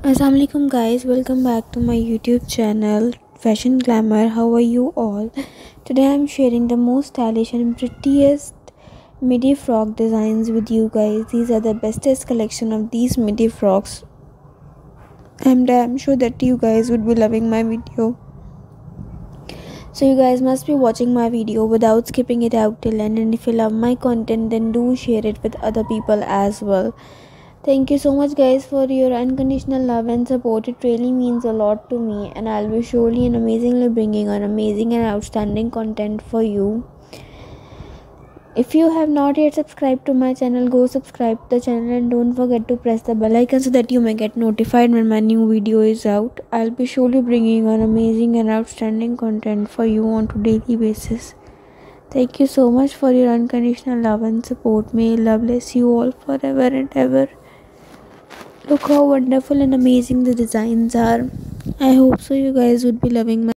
Assalamualaikum guys. Welcome back to my youtube channel fashion glamour. How are you all? Today i'm sharing the most stylish and prettiest midi frock designs with you guys. These are the bestest collection of these midi frocks. I'm damn sure that you guys would be loving my video. So you guys must be watching my video without skipping it out till end. And if you love my content then do share it with other people as well Thank you so much, guys, for your unconditional love and support. It really means a lot to me, and I'll be surely and amazingly bringing on amazing and outstanding content for you. If you have not yet subscribed to my channel, go subscribe to the channel and don't forget to press the bell icon so that you may get notified when my new video is out. I'll be surely bringing on amazing and outstanding content for you on a daily basis. Thank you so much for your unconditional love and support. May love bless you all forever and ever. Look how wonderful and amazing the designs are. I hope so you guys would be loving my